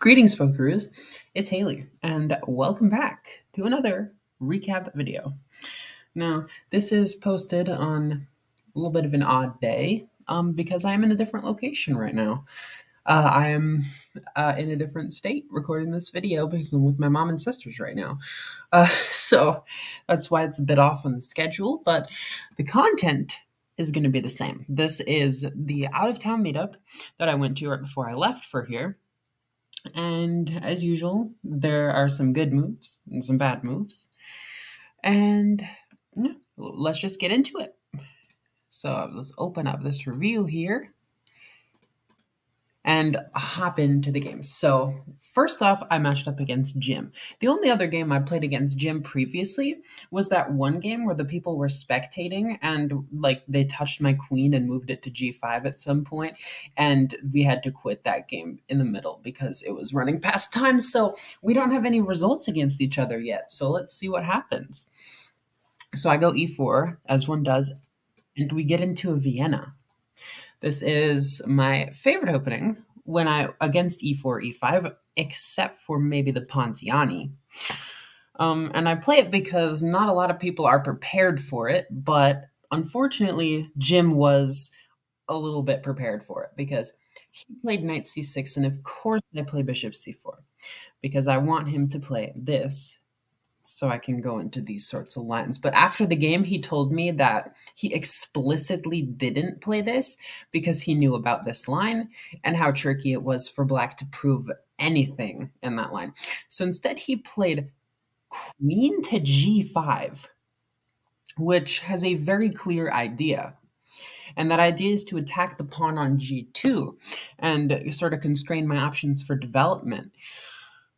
Greetings, Folkaroos. It's Hailey, and welcome back to another recap video. Now, this is posted on a little bit of an odd day um, because I'm in a different location right now. Uh, I am uh, in a different state recording this video because I'm with my mom and sisters right now. Uh, so that's why it's a bit off on the schedule, but the content is going to be the same. This is the out of town meetup that I went to right before I left for here and as usual, there are some good moves and some bad moves. And let's just get into it. So let's open up this review here and hop into the game. So, first off, I matched up against Jim. The only other game I played against Jim previously was that one game where the people were spectating and like they touched my queen and moved it to g5 at some point and we had to quit that game in the middle because it was running past time. So, we don't have any results against each other yet. So, let's see what happens. So, I go e4 as one does and we get into a Vienna. This is my favorite opening when I against e4, e5, except for maybe the Ponziani. Um, and I play it because not a lot of people are prepared for it, but unfortunately, Jim was a little bit prepared for it because he played knight c6, and of course I play bishop c4 because I want him to play this so I can go into these sorts of lines. But after the game, he told me that he explicitly didn't play this because he knew about this line and how tricky it was for black to prove anything in that line. So instead, he played queen to g5, which has a very clear idea. And that idea is to attack the pawn on g2 and sort of constrain my options for development.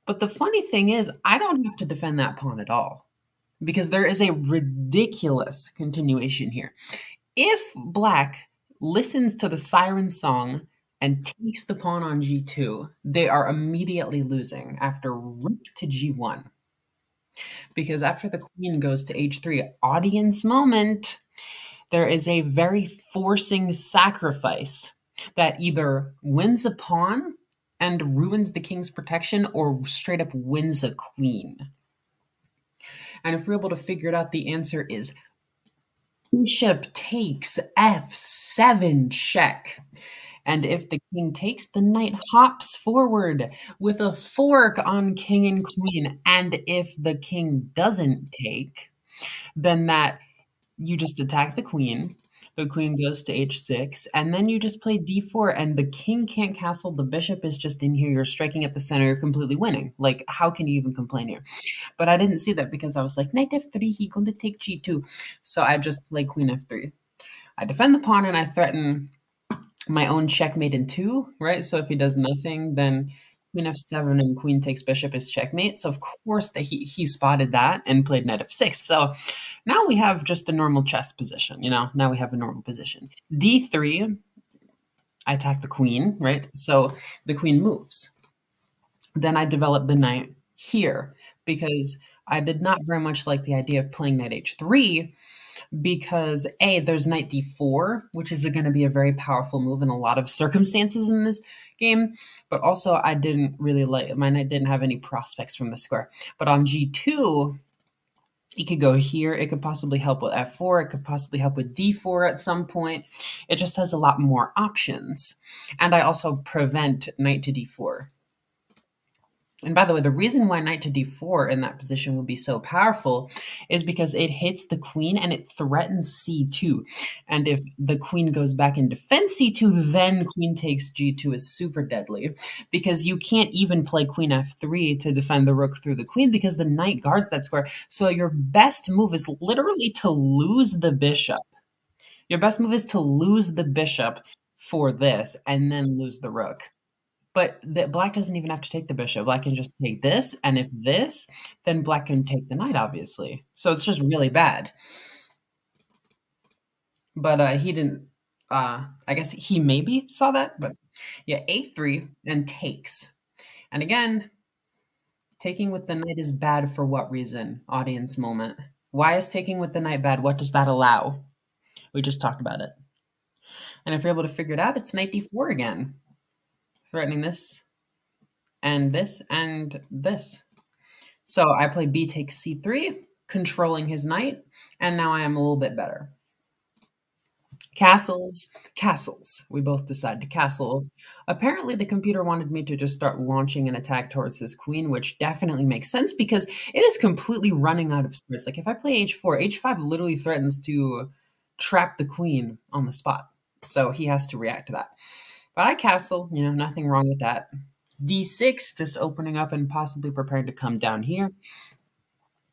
But the funny thing is, I don't have to defend that pawn at all because there is a ridiculous continuation here. If black listens to the siren song and takes the pawn on g2, they are immediately losing after rook to g1. Because after the queen goes to h3, audience moment, there is a very forcing sacrifice that either wins a pawn and ruins the king's protection or straight up wins a queen. And if we're able to figure it out, the answer is bishop takes f7 check. And if the king takes, the knight hops forward with a fork on king and queen. And if the king doesn't take, then that you just attack the queen the queen goes to h6, and then you just play d4, and the king can't castle, the bishop is just in here, you're striking at the center, you're completely winning. Like, how can you even complain here? But I didn't see that because I was like, knight f3, he going to take g2. So I just play queen f3. I defend the pawn and I threaten my own checkmate in two, right? So if he does nothing, then queen f7 and queen takes bishop is checkmate. So of course that he he spotted that and played knight f6. So now we have just a normal chess position, you know. Now we have a normal position. d3 I attack the queen, right? So the queen moves. Then I develop the knight here because I did not very much like the idea of playing knight h3 because a there's knight d4 which is going to be a very powerful move in a lot of circumstances in this game but also i didn't really like my knight didn't have any prospects from the square but on g2 it could go here it could possibly help with f4 it could possibly help with d4 at some point. It just has a lot more options. And i also prevent knight to d4 and by the way, the reason why knight to d4 in that position would be so powerful is because it hits the queen and it threatens c2. And if the queen goes back and defends c2, then queen takes g2 is super deadly because you can't even play queen f3 to defend the rook through the queen because the knight guards that square. So your best move is literally to lose the bishop. Your best move is to lose the bishop for this and then lose the rook. But the, black doesn't even have to take the bishop. Black can just take this, and if this, then black can take the knight, obviously. So it's just really bad. But uh, he didn't. Uh, I guess he maybe saw that, but yeah, a3 and takes. And again, taking with the knight is bad for what reason? Audience moment. Why is taking with the knight bad? What does that allow? We just talked about it. And if you're able to figure it out, it's knight d4 again threatening this. and this and this. So I play b takes c3, controlling his knight, and now I am a little bit better. Castles, castles. We both decide to castle. Apparently, the computer wanted me to just start launching an attack towards his queen, which definitely makes sense because it is completely running out of space. Like, if I play h4, h5 literally threatens to trap the queen on the spot. So he has to react to that. But I castle, you know, nothing wrong with that. d6, just opening up and possibly preparing to come down here.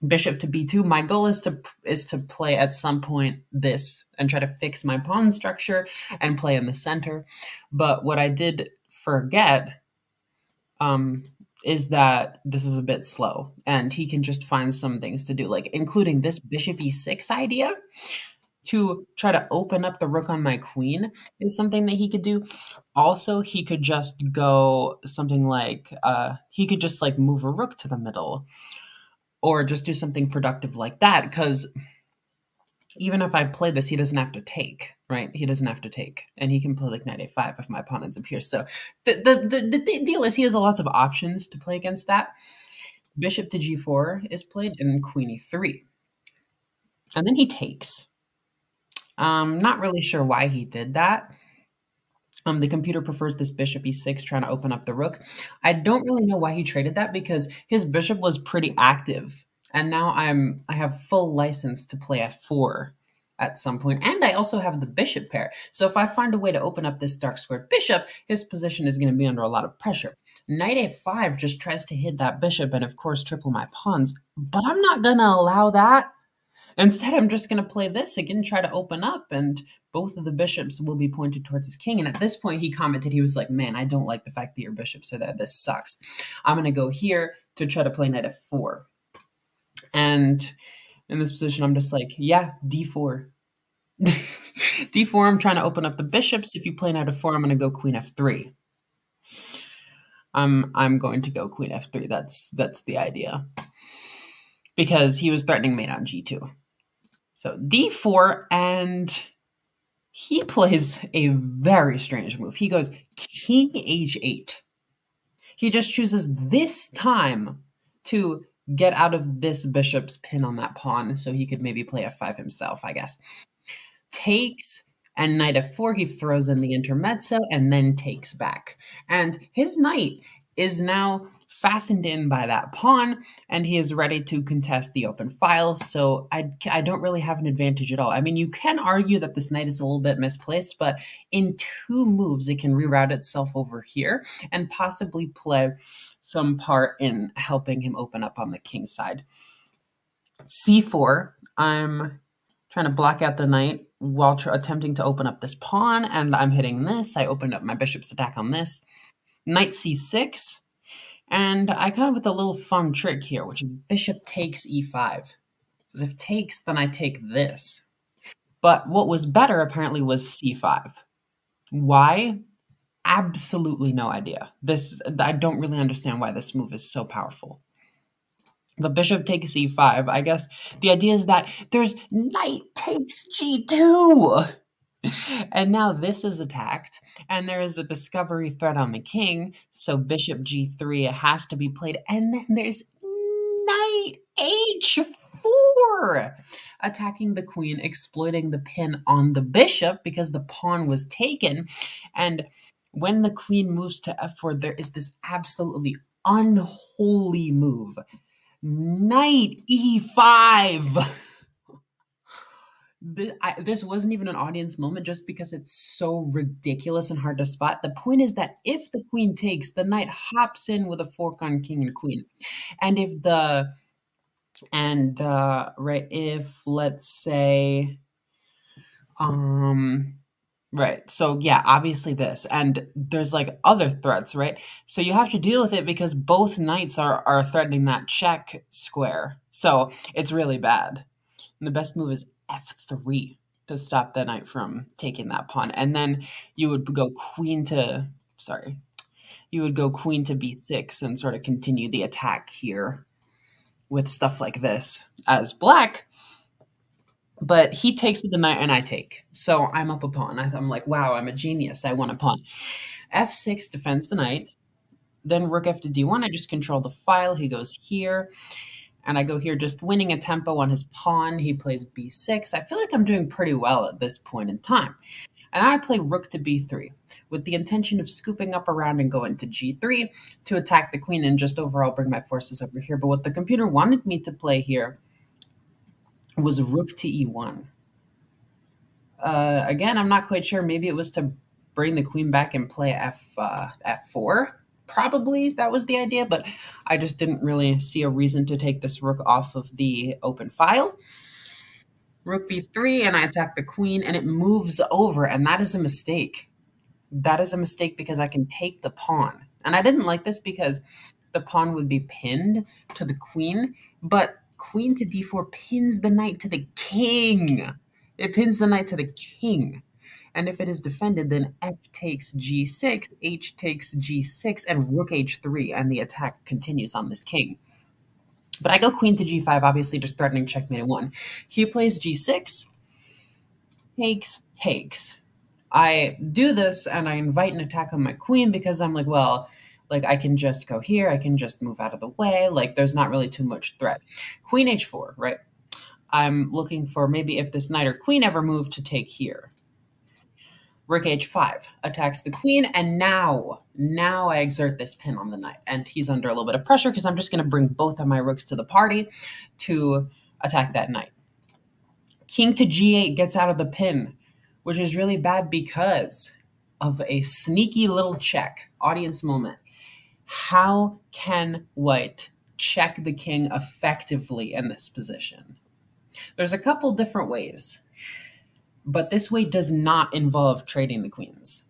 Bishop to b2 my goal is to is to play at some point this and try to fix my pawn structure and play in the center. But what i did forget um is that this is a bit slow and he can just find some things to do like including this bishop e6 idea to try to open up the rook on my queen is something that he could do also he could just go something like uh he could just like move a rook to the middle or just do something productive like that because even if I play this, he doesn't have to take, right? He doesn't have to take, and he can play like knight a5 if my opponent's up here. So the the, the the deal is he has lots of options to play against that. Bishop to g4 is played, and queen e3, and then he takes. Um, not really sure why he did that. Um, the computer prefers this bishop e6, trying to open up the rook. I don't really know why he traded that because his bishop was pretty active, and now I'm I have full license to play f4 at some point, and I also have the bishop pair. So if I find a way to open up this dark squared bishop, his position is going to be under a lot of pressure. Knight a5 just tries to hit that bishop and of course triple my pawns, but I'm not going to allow that. Instead, I'm just going to play this again, try to open up, and both of the bishops will be pointed towards his king. And at this point, he commented, he was like, man, I don't like the fact that your bishops are there. This sucks. I'm going to go here to try to play knight f4. And in this position, I'm just like, yeah, d4. d4, I'm trying to open up the bishops. If you play knight f4, I'm going to go queen f3. I'm I'm going to go queen f3. That's that's the idea. Because he was threatening mate on g2. So d4, and he plays a very strange move. He goes king h8. He just chooses this time to get out of this bishop's pin on that pawn so he could maybe play f5 himself, I guess. Takes and knight f4, he throws in the intermezzo and then takes back. And his knight is now fastened in by that pawn, and he is ready to contest the open file. So I, I don't really have an advantage at all. I mean, you can argue that this knight is a little bit misplaced, but in two moves, it can reroute itself over here and possibly play some part in helping him open up on the king side. c4, I'm trying to block out the knight while attempting to open up this pawn, and I'm hitting this. I opened up my bishop's attack on this. Knight c6, and I come up with a little fun trick here, which is bishop takes e5. Because if takes, then I take this. But what was better, apparently, was c5. Why? Absolutely no idea. This I don't really understand why this move is so powerful. The bishop takes e5. I guess the idea is that there's knight takes g2 and now this is attacked, and there is a discovery threat on the king, so bishop g3 has to be played, and then there's knight h4 attacking the queen, exploiting the pin on the bishop because the pawn was taken, and when the queen moves to f4, there is this absolutely unholy move. Knight e5! this, I, this wasn't even an audience moment just because it's so ridiculous and hard to spot. The point is that if the queen takes, the knight hops in with a fork on king and queen. And if the, and, uh, right, if let's say, um, Right. So yeah, obviously this. And there's like other threats, right? So you have to deal with it because both knights are are threatening that check square. So it's really bad. And the best move is f3 to stop the knight from taking that pawn. And then you would go queen to, sorry, you would go queen to b6 and sort of continue the attack here with stuff like this as black. But he takes the knight and I take. So I'm up a pawn. I'm like, wow, I'm a genius. I won a pawn. f6 defends the knight. Then rook f to d1, I just control the file. He goes here, and I go here just winning a tempo on his pawn. He plays b6. I feel like I'm doing pretty well at this point in time. And I play rook to b3 with the intention of scooping up around and going to g3 to attack the queen and just overall bring my forces over here. But what the computer wanted me to play here was rook to e1. Uh, again, I'm not quite sure. Maybe it was to bring the queen back and play f uh, f4. Probably that was the idea, but I just didn't really see a reason to take this rook off of the open file. Rook b3, and I attack the queen, and it moves over, and that is a mistake. That is a mistake because I can take the pawn. And I didn't like this because the pawn would be pinned to the queen, but queen to d4 pins the knight to the king. It pins the knight to the king. And if it is defended, then f takes g6, h takes g6, and rook h3, and the attack continues on this king. But I go queen to g5, obviously just threatening checkmate at one. He plays g6, takes, takes. I do this and I invite an attack on my queen because I'm like, well, like I can just go here, I can just move out of the way, like there's not really too much threat. Queen h4, right? I'm looking for maybe if this knight or queen ever move to take here. Rook h5 attacks the queen, and now, now I exert this pin on the knight. And he's under a little bit of pressure because I'm just going to bring both of my rooks to the party to attack that knight. King to g8 gets out of the pin, which is really bad because of a sneaky little check. Audience moment. How can white check the king effectively in this position? There's a couple different ways but this way does not involve trading the queens.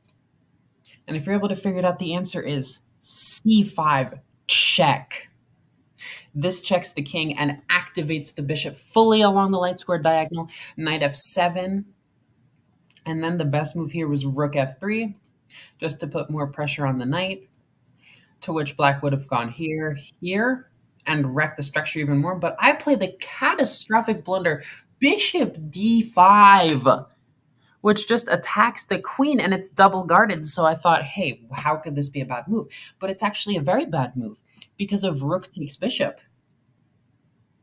And if you're able to figure it out, the answer is c5 check. This checks the king and activates the bishop fully along the light square diagonal. Knight f7. And then the best move here was rook f3, just to put more pressure on the knight, to which black would have gone here, here, and wrecked the structure even more. But I played the catastrophic blunder bishop d5, which just attacks the queen and it's double guarded. So I thought, hey, how could this be a bad move? But it's actually a very bad move because of rook takes bishop.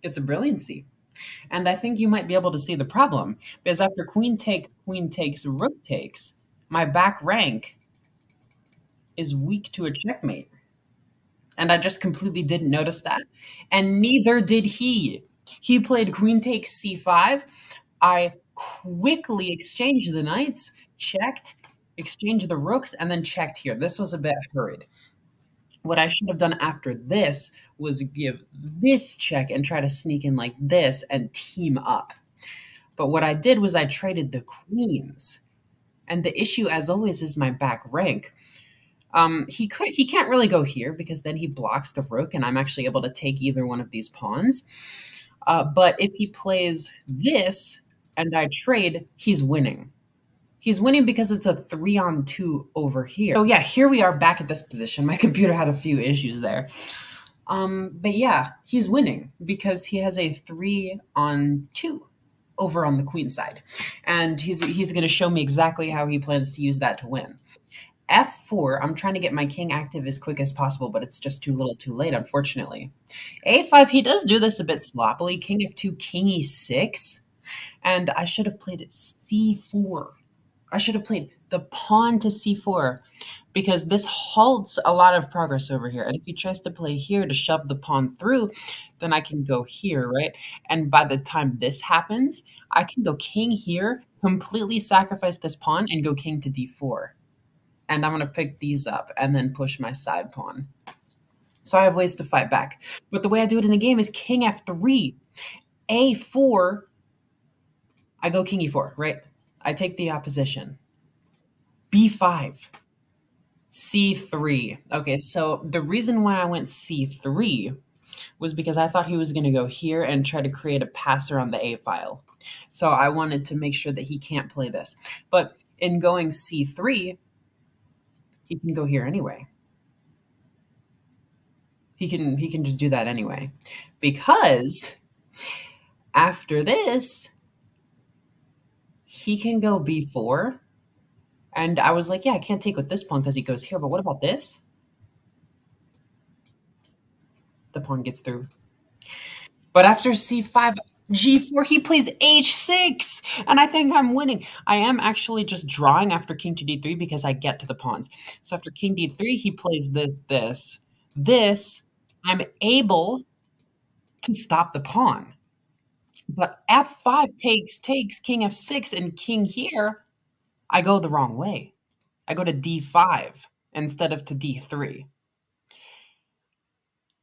It's a brilliancy. And I think you might be able to see the problem because after queen takes, queen takes, rook takes, my back rank is weak to a checkmate. And I just completely didn't notice that. And neither did he. He played queen takes c5. I quickly exchanged the knights, checked, exchanged the rooks, and then checked here. This was a bit hurried. What I should have done after this was give this check and try to sneak in like this and team up. But what I did was I traded the queens. And the issue, as always, is my back rank. Um, he could he can't really go here because then he blocks the rook, and I'm actually able to take either one of these pawns. Uh, but if he plays this and I trade, he's winning. He's winning because it's a three on two over here. So yeah, here we are back at this position. My computer had a few issues there. Um, but yeah, he's winning because he has a three on two over on the queen side. And he's he's going to show me exactly how he plans to use that to win. F4, I'm trying to get my king active as quick as possible, but it's just too little too late, unfortunately. A5, he does do this a bit sloppily. King F2, King E6. And I should have played it C4. I should have played the pawn to C4 because this halts a lot of progress over here. And if he tries to play here to shove the pawn through, then I can go here, right? And by the time this happens, I can go king here, completely sacrifice this pawn, and go king to D4 and I'm going to pick these up and then push my side pawn. So I have ways to fight back. But the way I do it in the game is king f3, a4, I go king e4, right? I take the opposition. b5, c3. Okay, so the reason why I went c3 was because I thought he was going to go here and try to create a passer on the A file. So I wanted to make sure that he can't play this. But in going c3, he can go here anyway. He can he can just do that anyway. Because after this, he can go b4. And I was like, yeah, I can't take with this pawn because he goes here, but what about this? the pawn gets through. But after c5, g4, he plays h6, and I think I'm winning. I am actually just drawing after king to d3 because I get to the pawns. So after king d3, he plays this, this, this. I'm able to stop the pawn. But f5 takes, takes, king f6, and king here, I go the wrong way. I go to d5 instead of to d3.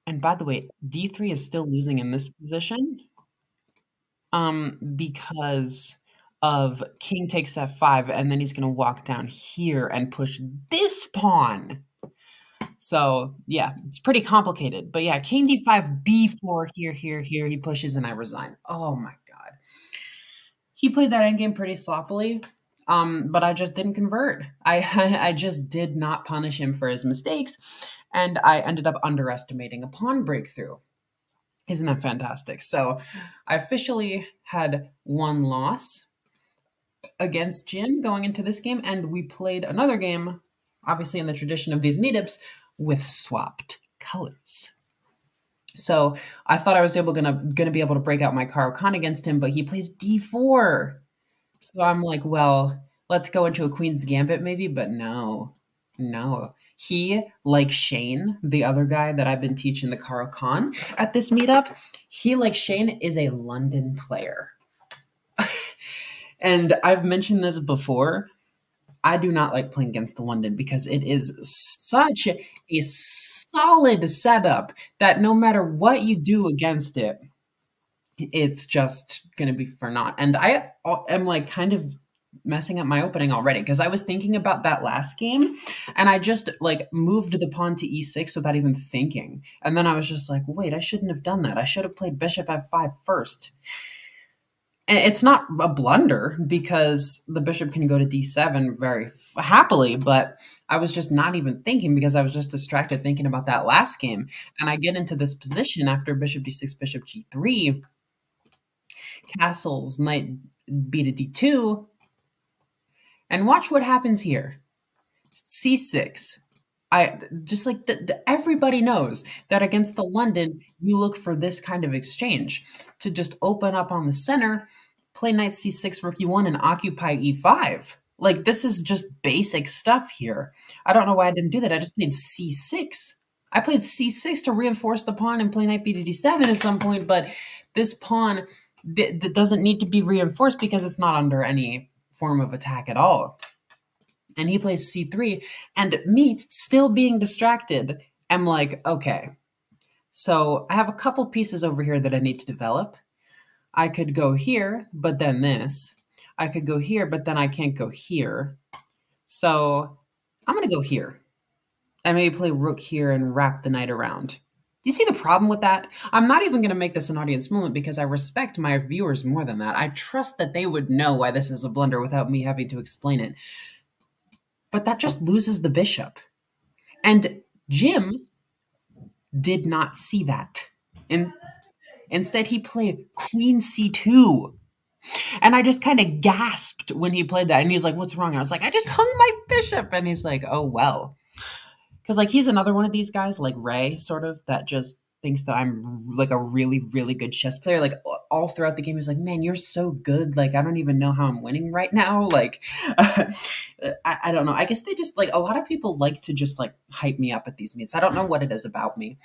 And by the way, d3 is still losing in this position um, because of king takes f5, and then he's going to walk down here and push this pawn. So, yeah, it's pretty complicated. But yeah, king d5, b4, here, here, here. He pushes, and I resign. Oh my god. He played that endgame pretty sloppily. Um, but I just didn't convert. I I just did not punish him for his mistakes, and I ended up underestimating a pawn breakthrough. Isn't that fantastic? So I officially had one loss against Jim going into this game, and we played another game, obviously in the tradition of these meetups, with swapped colors. So I thought I was able gonna gonna be able to break out my Caro-Kann against him, but he plays d4. So I'm like, well, let's go into a Queen's Gambit maybe, but no, no. He, like Shane, the other guy that I've been teaching the Caro-Kann at this meetup, he, like Shane, is a London player. and I've mentioned this before. I do not like playing against the London because it is such a solid setup that no matter what you do against it, it's just going to be for naught. And I am like kind of messing up my opening already because I was thinking about that last game and I just like moved the pawn to e6 without even thinking. And then I was just like, wait, I shouldn't have done that. I should have played bishop f5 first. And it's not a blunder because the bishop can go to d7 very happily, but I was just not even thinking because I was just distracted thinking about that last game. And I get into this position after bishop d6, bishop g3 castles, knight b to d2. And watch what happens here. c6. I just like the, the, everybody knows that against the London, you look for this kind of exchange to just open up on the center, play knight c6, rook e1, and occupy e5. Like this is just basic stuff here. I don't know why I didn't do that. I just played c6. I played c6 to reinforce the pawn and play knight b to d7 at some point, but this pawn that, doesn't need to be reinforced because it's not under any form of attack at all. And he plays c3, and me still being distracted, am like, okay, so I have a couple pieces over here that I need to develop. I could go here, but then this. I could go here, but then I can't go here. So I'm going to go here. And maybe play rook here and wrap the knight around. Do you see the problem with that? I'm not even going to make this an audience moment because I respect my viewers more than that. I trust that they would know why this is a blunder without me having to explain it. But that just loses the bishop. And Jim did not see that. And instead he played queen c2. And I just kind of gasped when he played that. And he's like, what's wrong? I was like, I just hung my bishop. And he's like, oh, well because like he's another one of these guys like ray sort of that just thinks that i'm like a really really good chess player like all throughout the game he's like man you're so good like i don't even know how i'm winning right now like uh, I, I don't know i guess they just like a lot of people like to just like hype me up at these meets i don't know what it is about me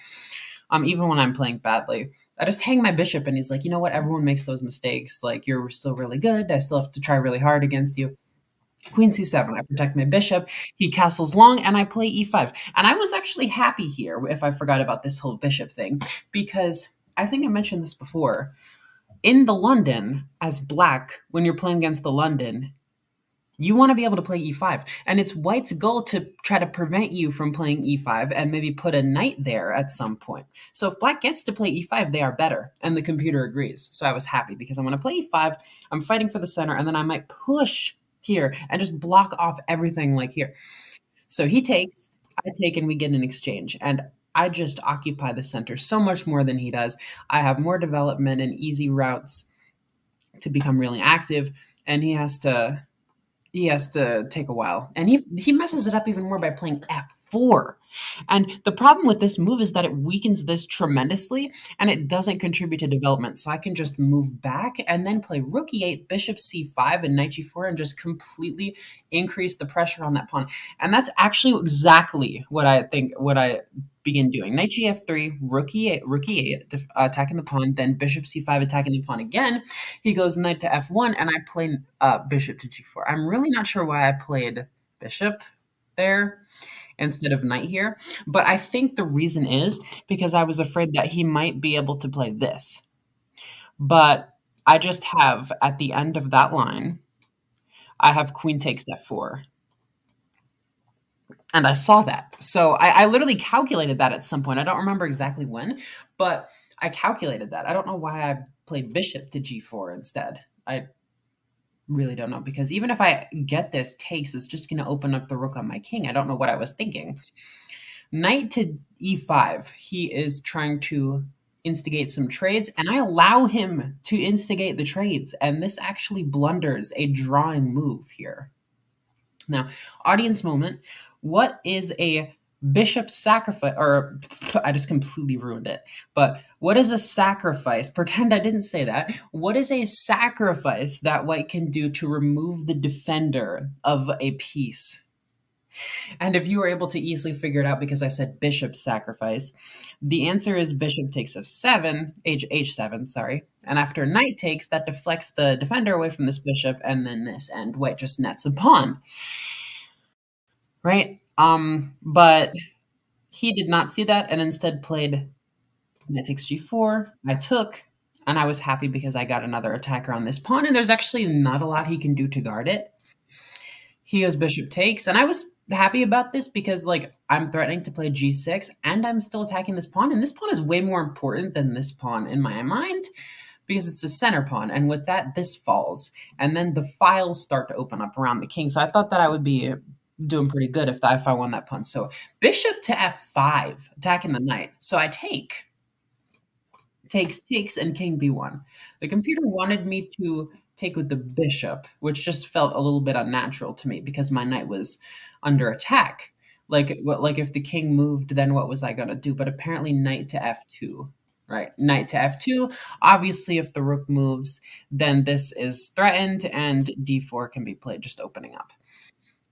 um even when i'm playing badly I just hang my bishop and he's like, you know what? Everyone makes those mistakes. Like, you're still really good. I still have to try really hard against you. Queen c7, I protect my bishop. He castles long, and I play e5. And I was actually happy here, if I forgot about this whole bishop thing, because I think I mentioned this before. In the London, as black, when you're playing against the London, you want to be able to play e5. And it's white's goal to try to prevent you from playing e5 and maybe put a knight there at some point. So if black gets to play e5, they are better. And the computer agrees. So I was happy because I'm going to play e5. I'm fighting for the center, and then I might push here and just block off everything like here. So he takes, I take, and we get an exchange. And I just occupy the center so much more than he does. I have more development and easy routes to become really active, and he has to he has to take a while. And he he messes it up even more by playing f4. And the problem with this move is that it weakens this tremendously and it doesn't contribute to development. So I can just move back and then play rook e8, bishop c5, and knight g4 and just completely increase the pressure on that pawn. And that's actually exactly what I think, what I begin doing. Knight gf3, rook e8, rook e8 uh, attacking the pawn, then bishop c5 attacking the pawn again. He goes knight to f1 and I play uh, bishop to g4. I'm really not sure why I played bishop there instead of knight here. But I think the reason is because I was afraid that he might be able to play this. But I just have, at the end of that line, I have queen takes f4. And I saw that. So I, I literally calculated that at some point. I don't remember exactly when, but I calculated that. I don't know why I played bishop to g4 instead. I really don't know because even if I get this takes, it's just going to open up the rook on my king. I don't know what I was thinking. Knight to e5. He is trying to instigate some trades, and I allow him to instigate the trades, and this actually blunders a drawing move here. Now, audience moment. What is a bishop sacrifice or i just completely ruined it. But what is a sacrifice? Pretend i didn't say that. What is a sacrifice that white can do to remove the defender of a piece and if you were able to easily figure it out because i said bishop sacrifice the answer is bishop takes f7 h h7 sorry. And after knight takes that deflects the defender away from this bishop and then this and white just nets a pawn. Right um, but he did not see that and instead played knight takes g4. I took, and I was happy because I got another attacker on this pawn, and there's actually not a lot he can do to guard it. He goes bishop takes, and I was happy about this because like I'm threatening to play g6 and I'm still attacking this pawn, and this pawn is way more important than this pawn in my mind because it's a center pawn, and with that, this falls, and then the files start to open up around the king. So I thought that I would be doing pretty good if, if I won that punt. So bishop to f5, attacking the knight. So I take, takes, takes, and king b1. The computer wanted me to take with the bishop, which just felt a little bit unnatural to me because my knight was under attack. Like, like if the king moved, then what was I going to do? But apparently knight to f2 right? Knight to f2. Obviously, if the rook moves, then this is threatened and d4 can be played just opening up.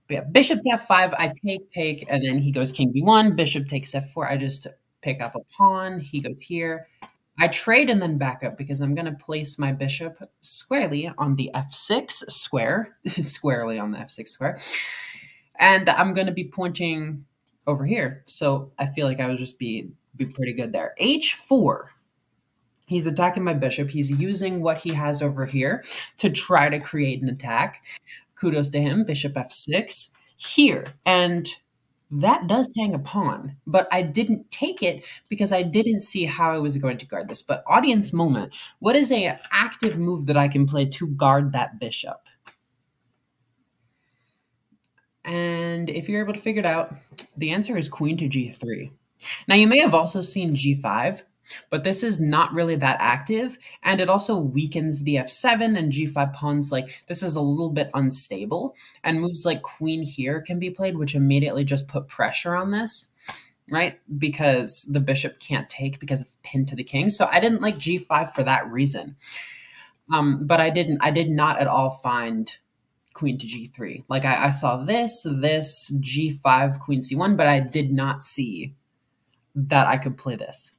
Yeah, bishop to f5, I take, take, and then he goes king b1, bishop takes f4. I just pick up a pawn. He goes here. I trade and then back up because I'm going to place my bishop squarely on the f6 square, squarely on the f6 square. And I'm going to be pointing over here. So I feel like I would just be, be pretty good there. h4. He's attacking my bishop. He's using what he has over here to try to create an attack kudos to him, bishop f6 here. And that does hang a pawn, but I didn't take it because I didn't see how I was going to guard this. But audience moment, what is a active move that I can play to guard that bishop? And if you're able to figure it out, the answer is queen to g3. Now you may have also seen g5, but this is not really that active, and it also weakens the f7 and g5 pawns. Like, this is a little bit unstable, and moves like queen here can be played, which immediately just put pressure on this, right? Because the bishop can't take because it's pinned to the king. So I didn't like g5 for that reason. Um, but I didn't, I did not at all find queen to g3. Like, I, I saw this, this, g5, queen c1, but I did not see that I could play this.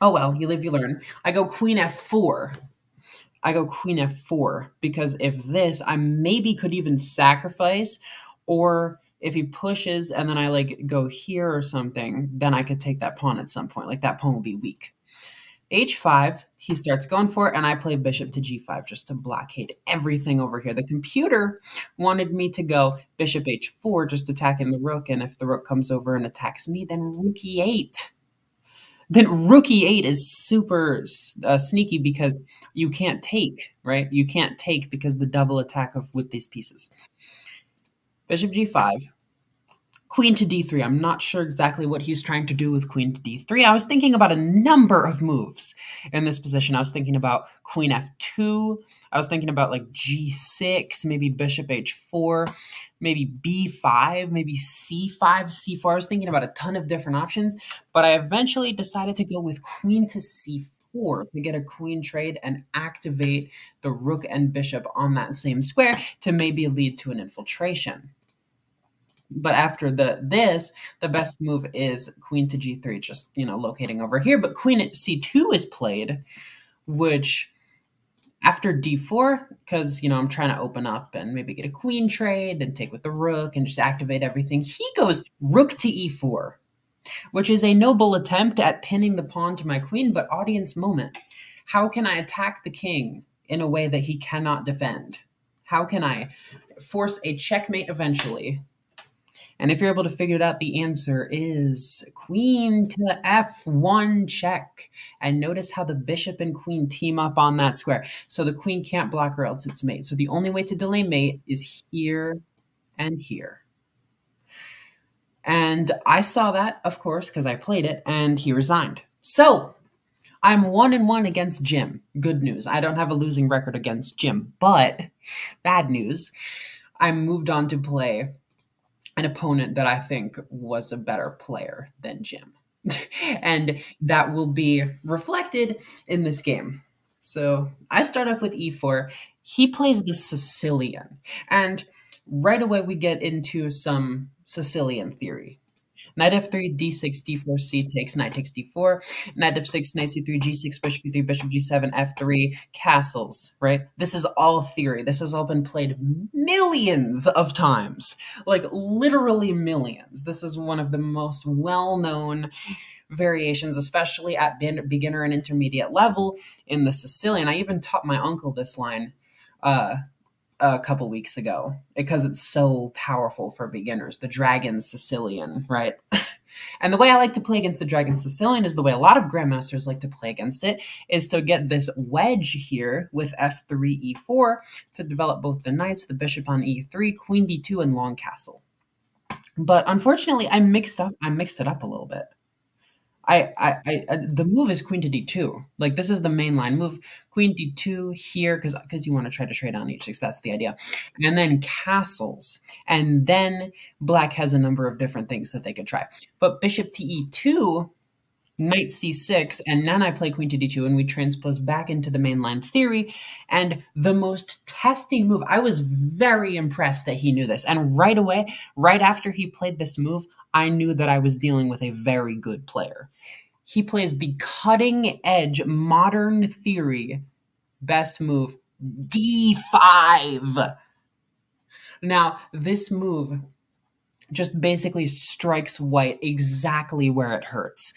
Oh well, you live, you learn. I go queen f4. I go queen f4 because if this, I maybe could even sacrifice, or if he pushes and then I like go here or something, then I could take that pawn at some point. Like that pawn will be weak. h5, he starts going for it, and I play bishop to g5 just to blockade everything over here. The computer wanted me to go bishop h4, just attacking the rook, and if the rook comes over and attacks me, then rook e8 then rook e8 is super uh, sneaky because you can't take, right? You can't take because the double attack of with these pieces. Bishop g5. Queen to d3. I'm not sure exactly what he's trying to do with queen to d3. I was thinking about a number of moves in this position. I was thinking about queen f2. I was thinking about like g6, maybe bishop h4, maybe b5, maybe c5, c4. I was thinking about a ton of different options, but I eventually decided to go with queen to c4 to get a queen trade and activate the rook and bishop on that same square to maybe lead to an infiltration. But after the this, the best move is queen to g3, just, you know, locating over here. But queen at c2 is played, which after d4, because, you know, I'm trying to open up and maybe get a queen trade and take with the rook and just activate everything, he goes rook to e4, which is a noble attempt at pinning the pawn to my queen, but audience moment. How can I attack the king in a way that he cannot defend? How can I force a checkmate eventually and if you're able to figure it out, the answer is queen to f1 check. And notice how the bishop and queen team up on that square. So the queen can't block or else it's mate. So the only way to delay mate is here and here. And I saw that, of course, because I played it, and he resigned. So I'm one and one against Jim. Good news. I don't have a losing record against Jim. But bad news. I moved on to play an opponent that I think was a better player than Jim. and that will be reflected in this game. So I start off with e4. He plays the Sicilian. And right away we get into some Sicilian theory. Knight f3, d6, d4, c takes, knight takes d4, knight f6, knight c3, g6, bishop b3, bishop g7, f3, castles, right? This is all theory. This has all been played millions of times, like literally millions. This is one of the most well-known variations, especially at beginner and intermediate level in the Sicilian. I even taught my uncle this line uh, a couple weeks ago because it's so powerful for beginners. The Dragon Sicilian, right? and the way I like to play against the Dragon Sicilian is the way a lot of grandmasters like to play against it is to get this wedge here with f3 e4 to develop both the knights, the bishop on e3, queen d2, and long castle. But unfortunately, I mixed up. I mixed it up a little bit. I, I, I, uh, the move is queen to d2. Like this is the main line move. Queen d2 here because because you want to try to trade on h6. That's the idea. And then castles, and then black has a number of different things that they could try. But bishop to e2, knight c6, and then I play queen to d2, and we transpose back into the main line theory. And the most testing move, I was very impressed that he knew this. And right away, right after he played this move, I knew that I was dealing with a very good player. He plays the cutting edge modern theory best move d5. Now, this move just basically strikes white exactly where it hurts.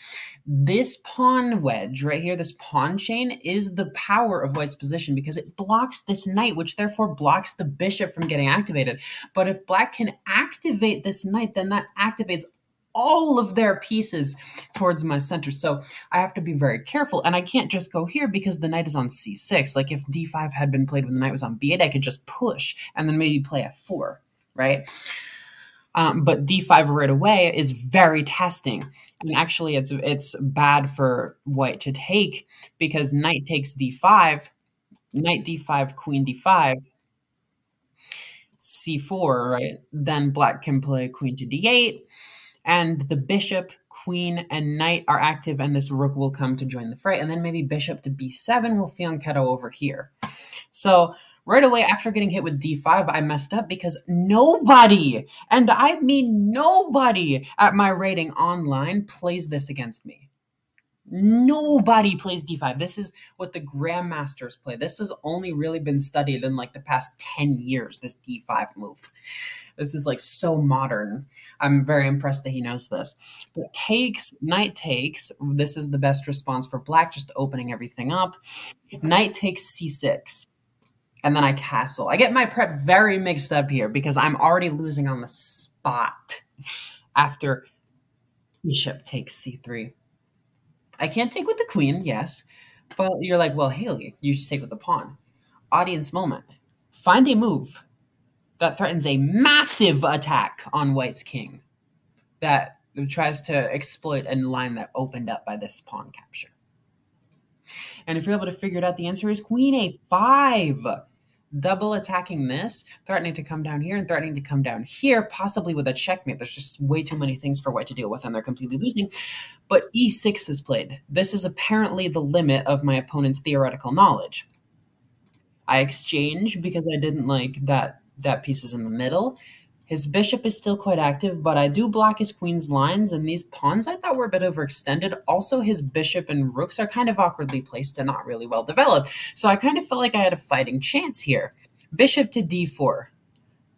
This pawn wedge right here, this pawn chain, is the power of white's position because it blocks this knight, which therefore blocks the bishop from getting activated. But if black can activate this knight, then that activates all of their pieces towards my center. So I have to be very careful. And I can't just go here because the knight is on c6. Like if d5 had been played when the knight was on b8, I could just push and then maybe play f4, right? Um, but d5 right away is very testing. And actually, it's it's bad for white to take because knight takes d5, knight d5, queen d5, c4, right? Then black can play queen to d8, and the bishop, queen, and knight are active, and this rook will come to join the fray. And then maybe bishop to b7 will fianchetto over here. So right away after getting hit with d5 i messed up because nobody and i mean nobody at my rating online plays this against me. Nobody plays d5 this is what the grandmasters play. This has only really been studied in like the past 10 years this d5 move. This is like so modern. I'm very impressed that he knows this. But takes knight takes this is the best response for black just opening everything up. Knight takes c6 and then I castle. I get my prep very mixed up here because I'm already losing on the spot after bishop takes c3. I can't take with the queen, yes, but you're like, well, Hailey, you just take with the pawn. Audience moment. Find a move that threatens a massive attack on white's king. that tries to exploit a line that opened up by this pawn capture. And if you're able to figure it out, the answer is queen a5 double attacking this, threatening to come down here and threatening to come down here, possibly with a checkmate. There's just way too many things for white to deal with, and they're completely losing. But e6 is played. This is apparently the limit of my opponent's theoretical knowledge. I exchange because I didn't like that that piece is in the middle. His bishop is still quite active, but I do block his queen's lines, and these pawns I thought were a bit overextended. Also, his bishop and rooks are kind of awkwardly placed and not really well developed, so I kind of felt like I had a fighting chance here. Bishop to d4.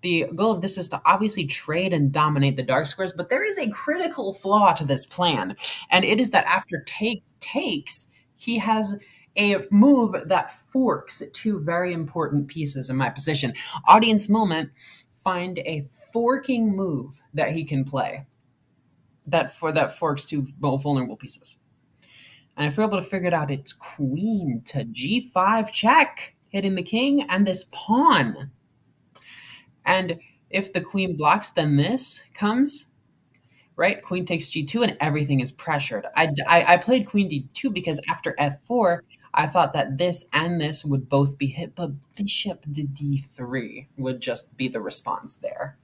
The goal of this is to obviously trade and dominate the dark squares, but there is a critical flaw to this plan, and it is that after takes takes, he has a move that forks two very important pieces in my position. Audience moment find a forking move that he can play that for that forks two vulnerable pieces. And if we're able to figure it out, it's queen to g5 check, hitting the king and this pawn. And if the queen blocks, then this comes, right? Queen takes g2 and everything is pressured. I, I, I played queen d2 because after f4, I thought that this and this would both be hit, but bishop to d3 would just be the response there.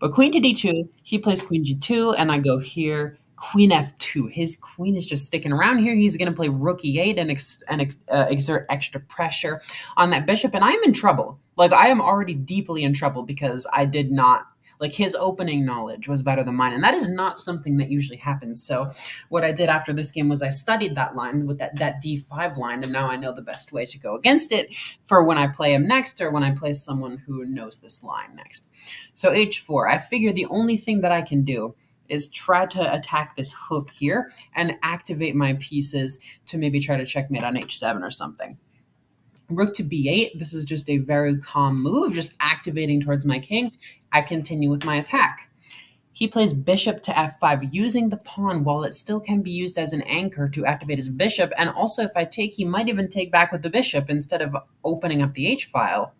But queen to d2, he plays queen g2, and I go here, queen f2. His queen is just sticking around here. He's going to play rook e8 and, ex and ex uh, exert extra pressure on that bishop, and I am in trouble. Like, I am already deeply in trouble because I did not like his opening knowledge was better than mine. And that is not something that usually happens. So what I did after this game was I studied that line with that, that D5 line, and now I know the best way to go against it for when I play him next or when I play someone who knows this line next. So H4, I figure the only thing that I can do is try to attack this hook here and activate my pieces to maybe try to checkmate on h7 or something. Rook to b8, this is just a very calm move, just activating towards my king. I continue with my attack. He plays bishop to f5, using the pawn while it still can be used as an anchor to activate his bishop. And also, if I take, he might even take back with the bishop instead of opening up the h file.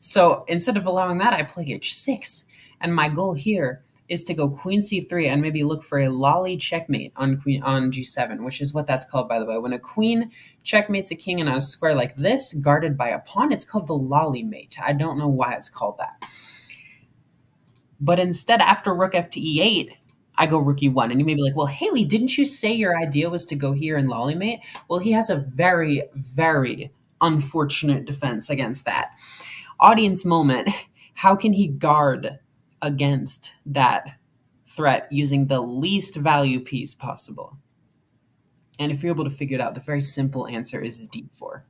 So instead of allowing that, I play h6. And my goal here is to go queen c3 and maybe look for a Lolli checkmate on queen on g7, which is what that's called, by the way. When a queen checkmates a king in a square like this, guarded by a pawn, it's called the Lolli mate. I don't know why it's called that. But instead, after rook f to e8, I go rook e1. And you may be like, well, Hailey, didn't you say your idea was to go here and Lolli mate? Well, he has a very, very unfortunate defense against that. Audience moment, how can he guard against that threat using the least value piece possible? And if you're able to figure it out, the very simple answer is d4.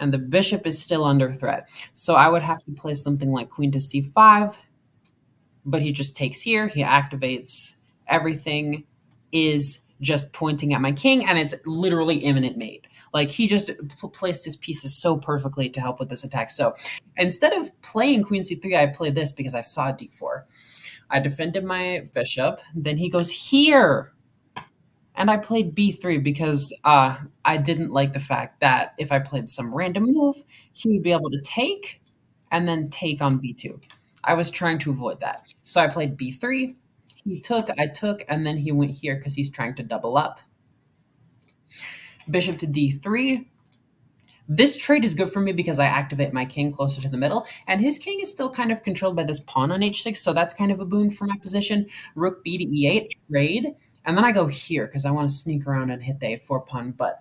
And the bishop is still under threat. So I would have to play something like queen to c5, but he just takes here, he activates, everything is just pointing at my king, and it's literally imminent mate. Like he just placed his pieces so perfectly to help with this attack. So instead of playing queen c3, I played this because I saw d4. I defended my bishop. Then he goes here. And I played b3 because uh, I didn't like the fact that if I played some random move, he would be able to take and then take on b2. I was trying to avoid that. So I played b3. He took, I took, and then he went here because he's trying to double up bishop to d3. This trade is good for me because I activate my king closer to the middle, and his king is still kind of controlled by this pawn on h6, so that's kind of a boon for my position. Rook b to e8, trade, and then I go here because I want to sneak around and hit the a4 pawn, but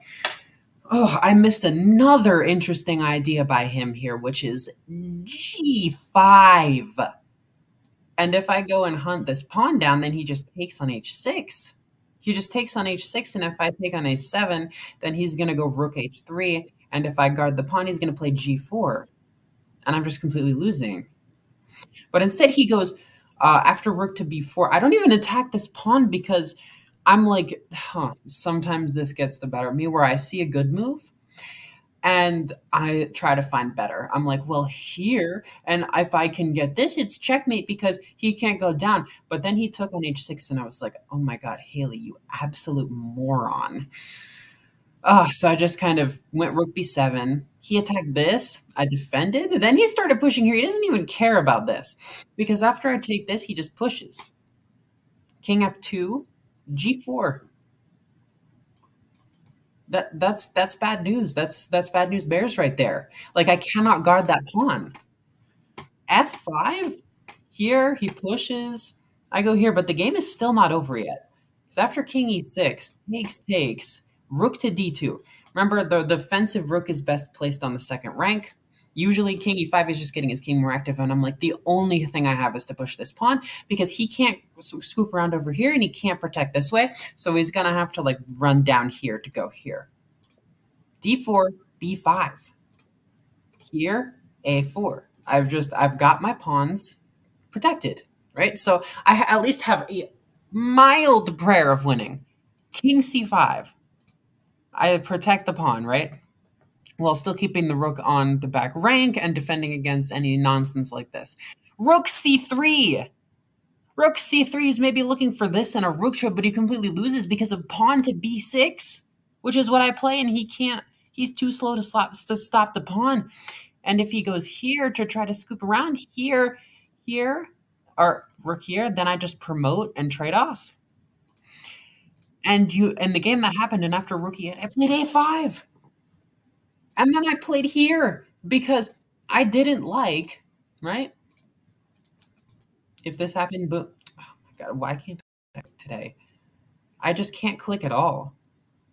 oh, I missed another interesting idea by him here, which is g5. And if I go and hunt this pawn down, then he just takes on h6. He just takes on h6, and if I take on a7, then he's going to go rook h3, and if I guard the pawn, he's going to play g4, and I'm just completely losing. But instead, he goes uh, after rook to b4. I don't even attack this pawn because I'm like, huh, sometimes this gets the better of me, where I see a good move, and I try to find better. I'm like, well, here, and if I can get this, it's checkmate because he can't go down. But then he took on h6, and I was like, oh my god, Hailey, you absolute moron. Oh, so I just kind of went rook b7. He attacked this. I defended. Then he started pushing here. He doesn't even care about this. Because after I take this, he just pushes. King f2, g4. That that's that's bad news. That's that's bad news bears right there. Like I cannot guard that pawn. f5 here he pushes. I go here, but the game is still not over yet. Because after king e6, takes takes, rook to d2. Remember, the defensive rook is best placed on the second rank. Usually, king e5 is just getting his king more active, and I'm like, the only thing I have is to push this pawn because he can't scoop around over here and he can't protect this way. So he's gonna have to like run down here to go here. d4, b5. Here, a4. I've just I've got my pawns protected, right? So I at least have a mild prayer of winning. King c5. I protect the pawn, right? While still keeping the rook on the back rank and defending against any nonsense like this. Rook c3. Rook c3 is maybe looking for this in a rook trip, but he completely loses because of pawn to b6, which is what I play, and he can't. He's too slow to to stop the pawn. And if he goes here to try to scoop around here, here, or rook here, then I just promote and trade off. And you and the game that happened, and after rookie, I played a5. And then I played here because I didn't like, right? If this happened, but oh my god, why can't I today? I just can't click at all.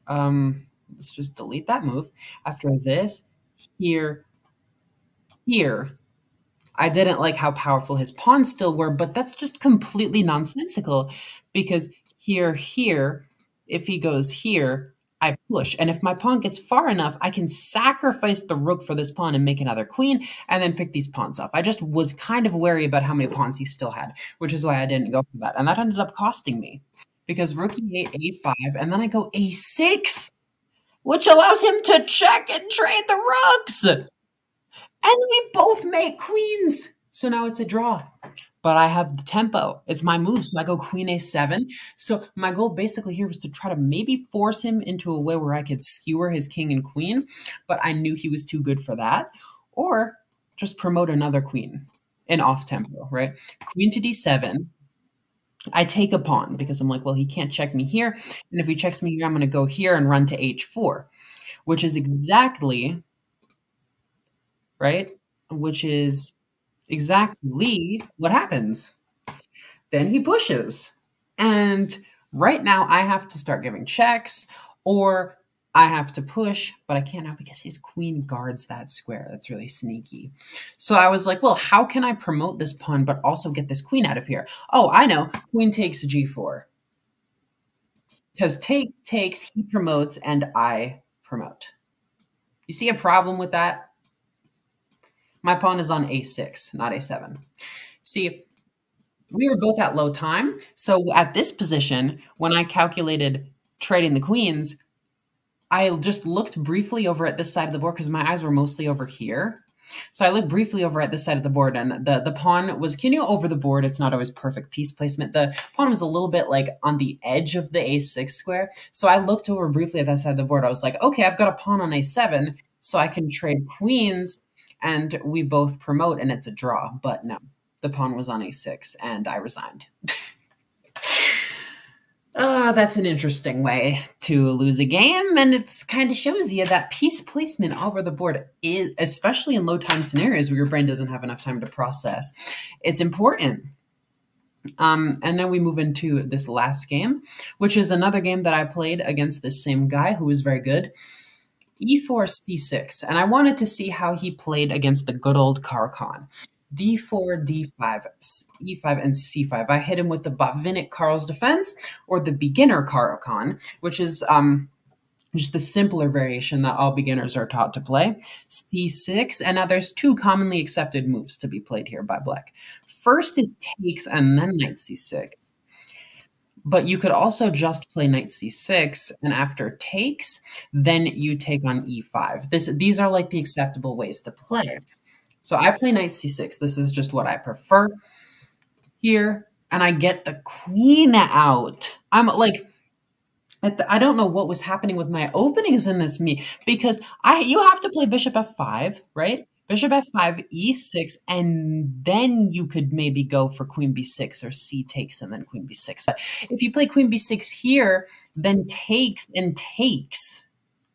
Um, let's just delete that move. After this, here, here, I didn't like how powerful his pawns still were, but that's just completely nonsensical because here, here, if he goes here, I push. And if my pawn gets far enough, I can sacrifice the rook for this pawn and make another queen and then pick these pawns off. I just was kind of wary about how many pawns he still had, which is why I didn't go for that. And that ended up costing me because rook e8, a5, and then I go a6, which allows him to check and trade the rooks. And we both make queens. So now it's a draw but I have the tempo. It's my move. So I go queen a7. So my goal basically here was to try to maybe force him into a way where I could skewer his king and queen, but I knew he was too good for that. Or just promote another queen in off tempo, right? Queen to d7. I take a pawn because I'm like, well, he can't check me here. And if he checks me here, I'm going to go here and run to h4, which is exactly, right? Which is exactly what happens. Then he pushes. And right now I have to start giving checks or I have to push, but I can't now because his queen guards that square. That's really sneaky. So I was like, well, how can I promote this pawn but also get this queen out of here? Oh, I know. Queen takes g4. Because takes, takes, he promotes, and I promote. You see a problem with that? My pawn is on a6, not a7. See, we were both at low time. So at this position, when I calculated trading the queens, I just looked briefly over at this side of the board because my eyes were mostly over here. So I looked briefly over at this side of the board and the, the pawn was, can you over the board? It's not always perfect piece placement. The pawn was a little bit like on the edge of the a6 square. So I looked over briefly at that side of the board. I was like, okay, I've got a pawn on a7, so I can trade queens and we both promote and it's a draw. But no, the pawn was on a6 and I resigned. Uh, that's an interesting way to lose a game, and it kind of shows you that piece placement over the board is, especially in low time scenarios where your brain doesn't have enough time to process, it's important. Um, and then we move into this last game, which is another game that I played against this same guy who was very good e4, c6, and I wanted to see how he played against the good old Caro-Kann. d4, d5, e5, and c5. I hit him with the Botvinnik Carls defense, or the beginner Caro-Kann, which is um, just the simpler variation that all beginners are taught to play. c6, and now there's two commonly accepted moves to be played here by black. First is takes, and then knight c6. But you could also just play knight c6, and after takes, then you take on e5. This, these are like the acceptable ways to play. So I play knight c6. This is just what I prefer here. And I get the queen out. I'm like, the, I don't know what was happening with my openings in this meet because I you have to play bishop f5, right? Bishop f5, e6, and then you could maybe go for queen b6 or c takes and then queen b6. But if you play queen b6 here, then takes and takes,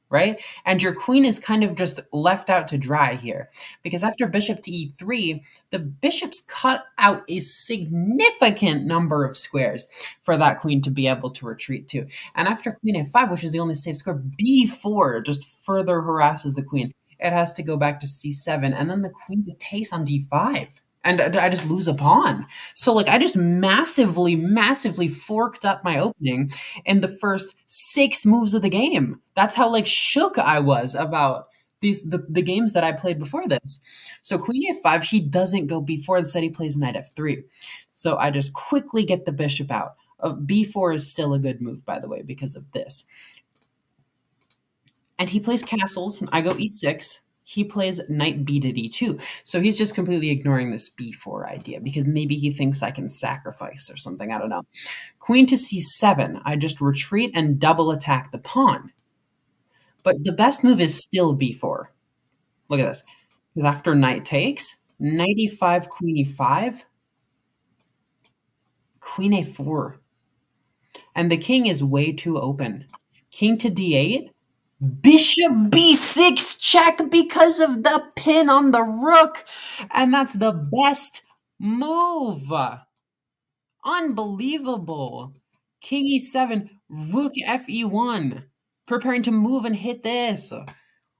right? And your queen is kind of just left out to dry here because after bishop to e3, the bishops cut out a significant number of squares for that queen to be able to retreat to. And after queen a5, which is the only safe square, b4 just further harasses the queen it has to go back to c7, and then the queen just takes on d5 and I just lose a pawn. So like I just massively, massively forked up my opening in the first six moves of the game. That's how like shook I was about these the, the games that I played before this. So queen a5, he doesn't go b4. Instead, he plays knight f3. So I just quickly get the bishop out. Uh, b4 is still a good move, by the way, because of this and he plays castles. I go e6. He plays knight b to d2. So he's just completely ignoring this b4 idea because maybe he thinks I can sacrifice or something. I don't know. Queen to c7. I just retreat and double attack the pawn. But the best move is still b4. Look at this. Because after knight takes, knight e5, queen e5, queen a4. And the king is way too open. King to d8, Bishop b6 check because of the pin on the rook. And that's the best move. Unbelievable. King e7, rook fe1. Preparing to move and hit this.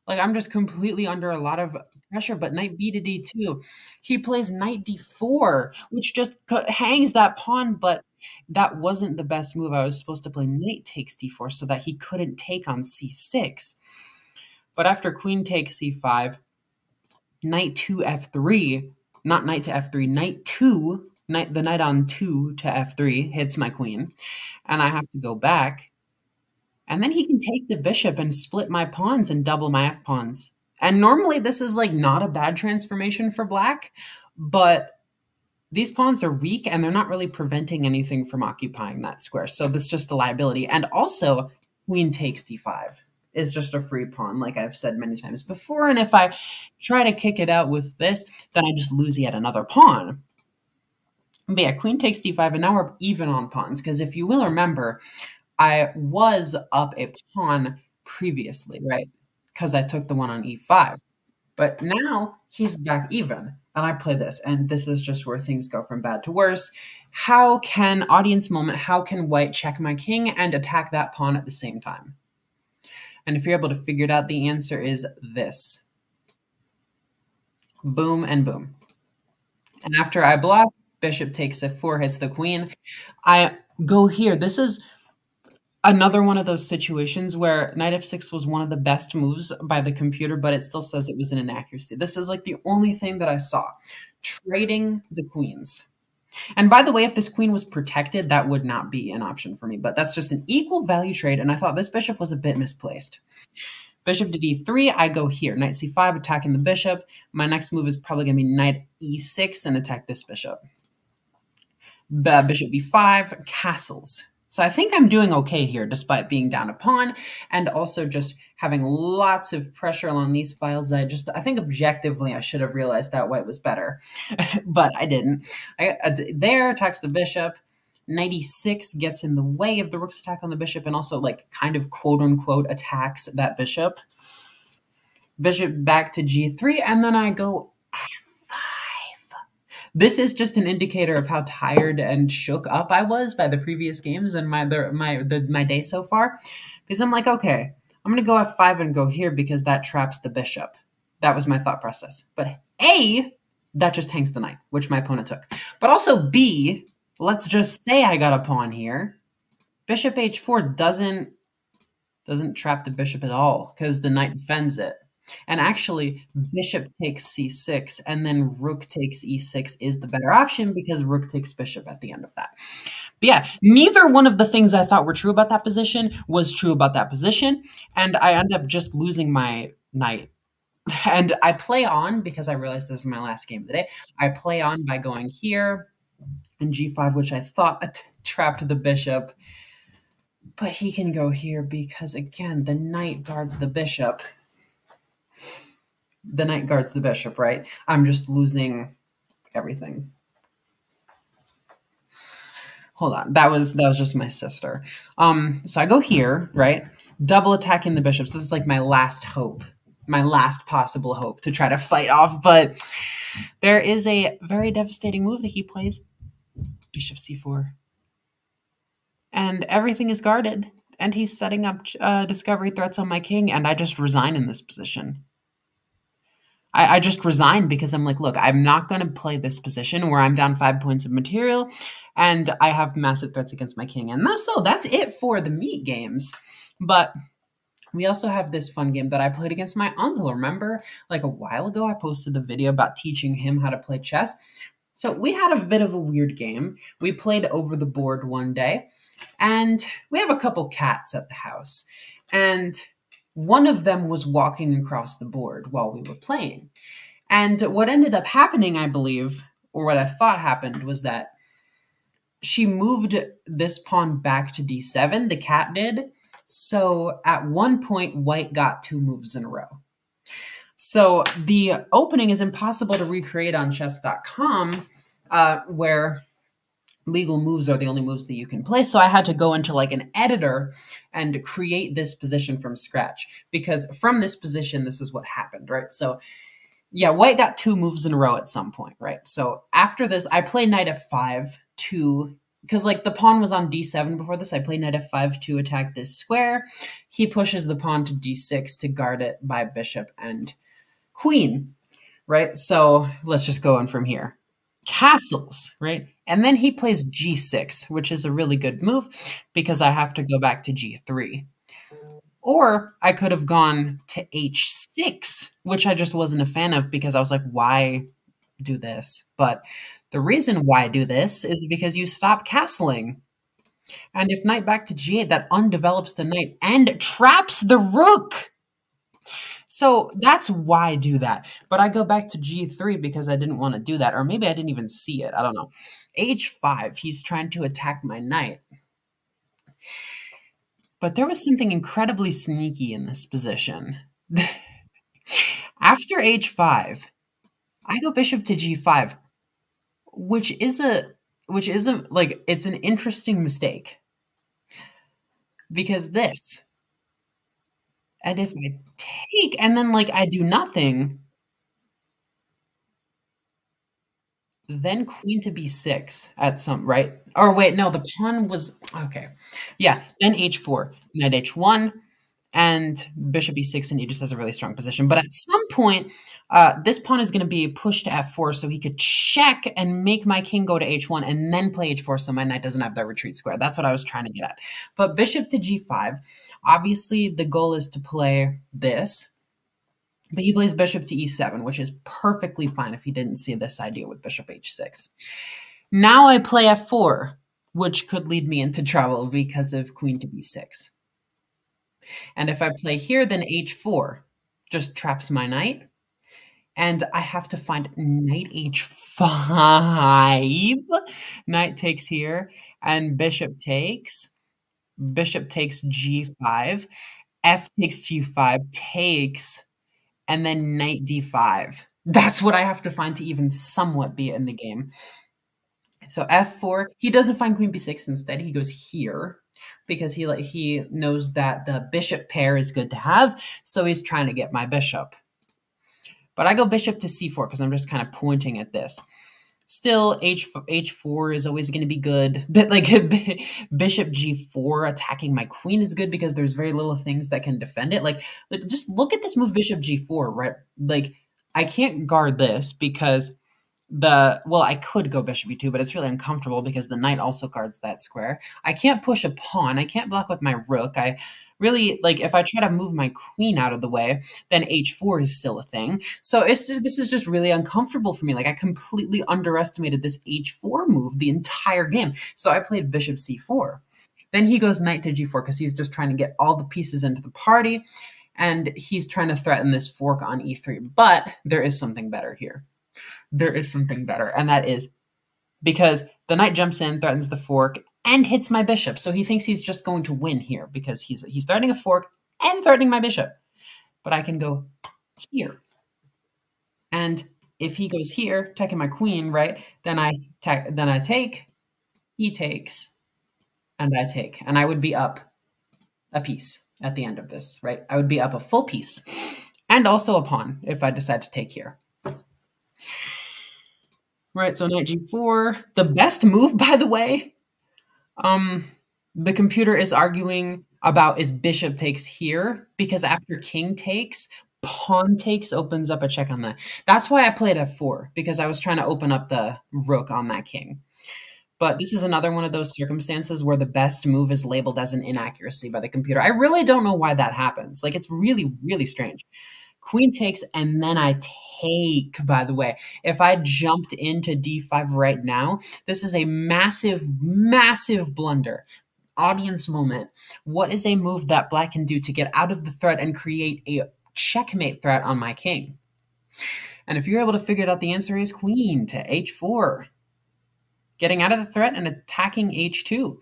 Like, I'm just completely under a lot of pressure, but knight b to d2. He plays knight d4, which just hangs that pawn, but that wasn't the best move. I was supposed to play knight takes d4 so that he couldn't take on c6. But after queen takes c5, knight to f3, not knight to f3, knight 2, knight, the knight on 2 to f3 hits my queen, and I have to go back. And then he can take the bishop and split my pawns and double my f pawns. And normally this is like not a bad transformation for black, but these pawns are weak and they're not really preventing anything from occupying that square. So this is just a liability. And also, queen takes d5 is just a free pawn, like I've said many times before. And if I try to kick it out with this, then I just lose yet another pawn. But yeah, queen takes d5, and now we're even on pawns. Because if you will remember, I was up a pawn previously, right? Because I took the one on e5. But now he's back even and I play this, and this is just where things go from bad to worse. How can audience moment, how can white check my king and attack that pawn at the same time? And if you're able to figure it out, the answer is this. Boom and boom. And after I block, bishop takes f4, hits the queen. I go here. This is another one of those situations where knight f6 was one of the best moves by the computer, but it still says it was an inaccuracy. This is like the only thing that I saw. Trading the queens. And by the way, if this queen was protected, that would not be an option for me, but that's just an equal value trade, and I thought this bishop was a bit misplaced. Bishop to d3, I go here. Knight c5, attacking the bishop. My next move is probably going to be knight e6 and attack this bishop. Bishop b5, castles. So I think I'm doing okay here despite being down a pawn and also just having lots of pressure on these files. I just, I think objectively I should have realized that white was better, but I didn't. I, uh, there attacks the bishop. 96 gets in the way of the rook's attack on the bishop and also like kind of quote unquote attacks that bishop. Bishop back to g3 and then I go this is just an indicator of how tired and shook up I was by the previous games and my the, my the, my day so far. Because I'm like, okay, I'm gonna go f5 and go here because that traps the bishop. That was my thought process. But A, that just hangs the knight, which my opponent took. But also B, let's just say I got a pawn here. Bishop h4 doesn't doesn't trap the bishop at all because the knight defends it. And actually, bishop takes c6 and then rook takes e6 is the better option because rook takes bishop at the end of that. But yeah, neither one of the things I thought were true about that position was true about that position. And I end up just losing my knight. And I play on because I realized this is my last game of the day. I play on by going here and g5, which I thought trapped the bishop. But he can go here because, again, the knight guards the bishop. The knight guards the bishop, right? I'm just losing everything. Hold on. That was that was just my sister. Um, so I go here, right? Double attacking the bishops. This is like my last hope. My last possible hope to try to fight off, but there is a very devastating move that he plays. Bishop c4 and everything is guarded. And he's setting up uh, discovery threats on my king, and I just resign in this position. I, I just resign because I'm like, look, I'm not going to play this position where I'm down five points of material, and I have massive threats against my king. And that's so that's it for the meet games. But we also have this fun game that I played against my uncle. Remember, like a while ago, I posted the video about teaching him how to play chess. So we had a bit of a weird game. We played over the board one day, and we have a couple cats at the house. And one of them was walking across the board while we were playing. And what ended up happening, I believe, or what I thought happened, was that she moved this pawn back to d7, the cat did. So at one point, white got two moves in a row. So the opening is impossible to recreate on chess.com, uh, where legal moves are the only moves that you can play. So I had to go into like an editor and create this position from scratch because from this position, this is what happened, right? So yeah, white got two moves in a row at some point, right? So after this, I play knight f5 two, because like the pawn was on d7 before this. I play knight f5 to attack this square. He pushes the pawn to d6 to guard it by bishop and queen, right? So let's just go on from here. Castles, right? And then he plays g6, which is a really good move because I have to go back to g3. Or I could have gone to h6, which I just wasn't a fan of because I was like, why do this? But the reason why I do this is because you stop castling. And if knight back to g8, that undevelops the knight and traps the rook. So that's why I do that. But I go back to G3 because I didn't want to do that. Or maybe I didn't even see it. I don't know. H5, he's trying to attack my knight. But there was something incredibly sneaky in this position. After H5, I go bishop to G5, which is a which isn't like it's an interesting mistake. Because this and if I and then like I do nothing, then queen to b6 at some right? Or wait no the pawn was okay. Yeah then h4 knight h1 and bishop e6 and he just has a really strong position. But at some point uh, this pawn is going to be pushed to f4 so he could check and make my king go to h1 and then play h4 so my knight doesn't have that retreat square. That's what i was trying to get at. But bishop to g5 obviously the goal is to play this but he plays bishop to e7 which is perfectly fine if he didn't see this idea with bishop h6 now i play f4 which could lead me into trouble because of queen to b6 and if I play here, then h4 just traps my knight. And I have to find knight h5. Knight takes here, and bishop takes. Bishop takes g5. F takes g5, takes, and then knight d5. That's what I have to find to even somewhat be in the game. So f4, he doesn't find queen b6 instead. He goes here because he like he knows that the bishop pair is good to have, so he's trying to get my bishop. But I go bishop to c4 because I'm just kind of pointing at this. Still, h h4 is always going to be good, but like bishop g4 attacking my queen is good because there's very little things that can defend it. Like, like just look at this move bishop g4, right? Like I can't guard this because the well i could go bishop e2 but it's really uncomfortable because the knight also guards that square. I can't push a pawn. I can't block with my rook. I really like if i try to move my queen out of the way then h4 is still a thing. So it's just, this is just really uncomfortable for me. Like i completely underestimated this h4 move the entire game. So i played bishop c4 then he goes knight to g4 because he's just trying to get all the pieces into the party and he's trying to threaten this fork on e3 but there is something better here there is something better, and that is because the knight jumps in, threatens the fork, and hits my bishop. So he thinks he's just going to win here because he's he's threatening a fork and threatening my bishop. But I can go here. And if he goes here, attacking my queen, right? Then I then I take, he takes, and I take, and I would be up a piece at the end of this, right? I would be up a full piece, and also a pawn if I decide to take here. Right, so knight g4. The best move, by the way, um, the computer is arguing about is bishop takes here because after king takes, pawn takes opens up a check on that. That's why I played f4 because I was trying to open up the rook on that king. But this is another one of those circumstances where the best move is labeled as an inaccuracy by the computer. I really don't know why that happens. Like it's really, really strange. Queen takes, and then I take, by the way. If I jumped into d5 right now, this is a massive, massive blunder. Audience moment. What is a move that black can do to get out of the threat and create a checkmate threat on my king? And if you're able to figure it out, the answer is queen to h4 getting out of the threat and attacking h2.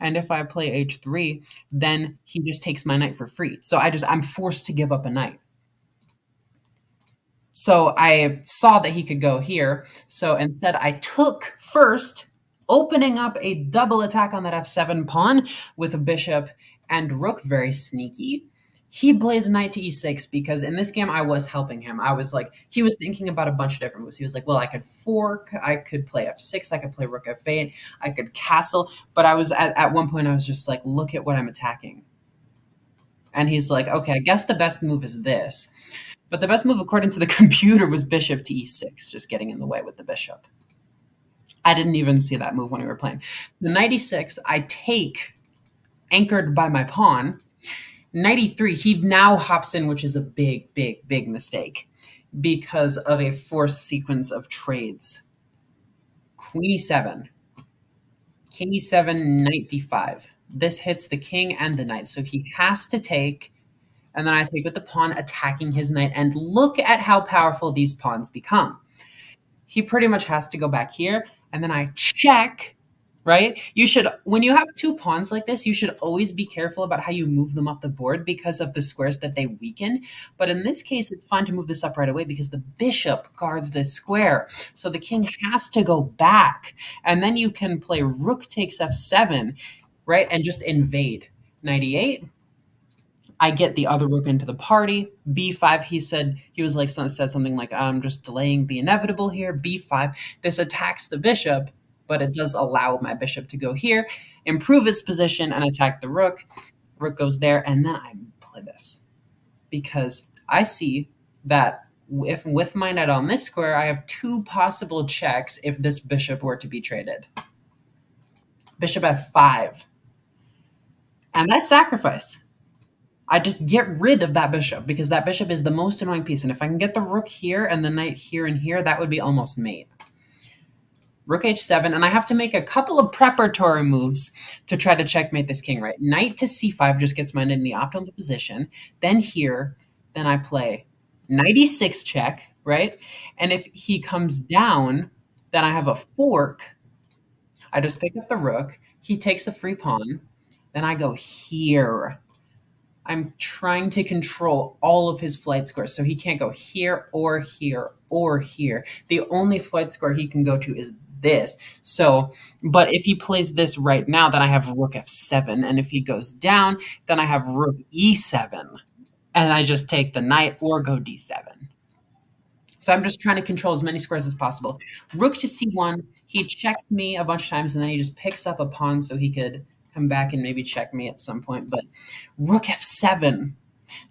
And if I play h3, then he just takes my knight for free. So I just I'm forced to give up a knight. So I saw that he could go here. So instead, I took first, opening up a double attack on that f7 pawn with a bishop and rook, very sneaky. He plays knight to e6 because in this game I was helping him. I was like, he was thinking about a bunch of different moves. He was like, well, I could fork, I could play f6, I could play rook f8, I could castle. But I was at, at one point, I was just like, look at what I'm attacking. And he's like, okay, I guess the best move is this. But the best move, according to the computer, was bishop to e6, just getting in the way with the bishop. I didn't even see that move when we were playing. The knight e6, I take, anchored by my pawn. Knight e3, he now hops in, which is a big, big, big mistake because of a forced sequence of trades. Queen e7, king e7, knight d5. This hits the king and the knight, so he has to take and then I take with the pawn attacking his knight. And look at how powerful these pawns become. He pretty much has to go back here, and then I check, right? You should, when you have two pawns like this, you should always be careful about how you move them up the board because of the squares that they weaken. But in this case, it's fine to move this up right away because the bishop guards this square. So the king has to go back. And then you can play rook takes f7, right? And just invade. 98 I get the other rook into the party. B5, he said, he was like, said something like, I'm just delaying the inevitable here. B5, this attacks the bishop, but it does allow my bishop to go here, improve its position, and attack the rook. Rook goes there, and then I play this. Because I see that if with my knight on this square, I have two possible checks if this bishop were to be traded. Bishop f5. And I sacrifice. I just get rid of that bishop because that bishop is the most annoying piece. And if I can get the rook here and the knight here and here, that would be almost mate. Rook h7, and I have to make a couple of preparatory moves to try to checkmate this king, right? Knight to c5 just gets my knight in the optimal position. Then here, then I play knight e6 check, right? And if he comes down, then I have a fork. I just pick up the rook. He takes the free pawn. Then I go here. I'm trying to control all of his flight squares. So he can't go here or here or here. The only flight square he can go to is this. So, but if he plays this right now, then I have rook f7. And if he goes down, then I have rook e7. And I just take the knight or go d7. So I'm just trying to control as many squares as possible. Rook to c1, he checks me a bunch of times, and then he just picks up a pawn so he could come back and maybe check me at some point. But rook f7.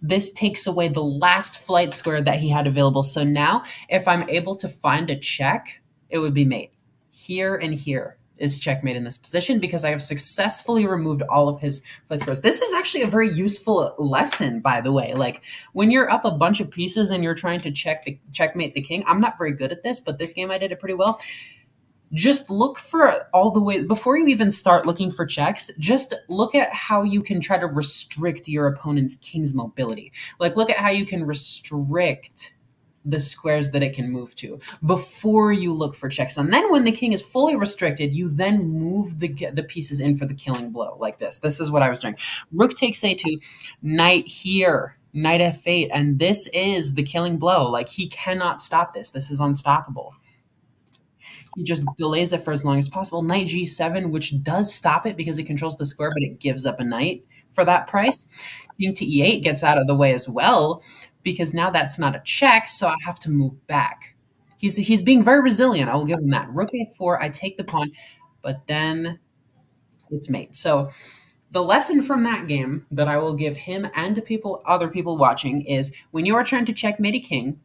This takes away the last flight square that he had available. So now, if I'm able to find a check, it would be mate. Here and here is checkmate in this position because I have successfully removed all of his flight squares. This is actually a very useful lesson, by the way. Like when you're up a bunch of pieces and you're trying to check the checkmate the king. I'm not very good at this, but this game I did it pretty well just look for all the way before you even start looking for checks just look at how you can try to restrict your opponent's king's mobility like look at how you can restrict the squares that it can move to before you look for checks. And then when the king is fully restricted, you then move the the pieces in for the killing blow like this. This is what I was doing. Rook takes a2, knight here, knight f8, and this is the killing blow. Like he cannot stop this. This is unstoppable. He just delays it for as long as possible. Knight g7, which does stop it because it controls the square, but it gives up a knight for that price. King to e8 gets out of the way as well because now that's not a check, so I have to move back. He's he's being very resilient. I will give him that. Rook a4, I take the pawn, but then it's mate. So the lesson from that game that I will give him and to people other people watching is when you are trying to checkmate a king,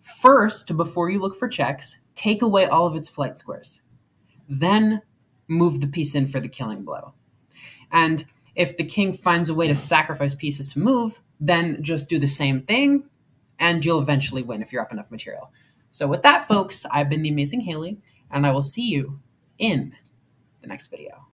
first before you look for checks, take away all of its flight squares. Then move the piece in for the killing blow. And if the king finds a way to sacrifice pieces to move, then just do the same thing and you'll eventually win if you're up enough material. So with that, folks, I've been the Amazing Hailey, and I will see you in the next video.